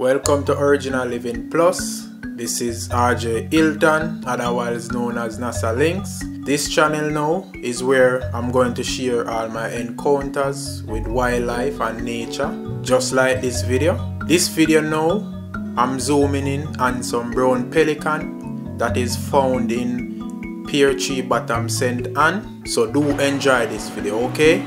Welcome to Original Living Plus. This is RJ Hilton, otherwise known as NASA Links. This channel now is where I'm going to share all my encounters with wildlife and nature, just like this video. This video now, I'm zooming in on some brown pelican that is found in Pear Tree Bottom St. Ann. So do enjoy this video, okay?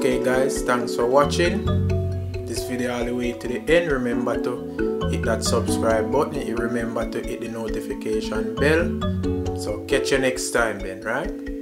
Okay guys thanks for watching. This video all the way to the end. Remember to hit that subscribe button. Remember to hit the notification bell. So catch you next time then right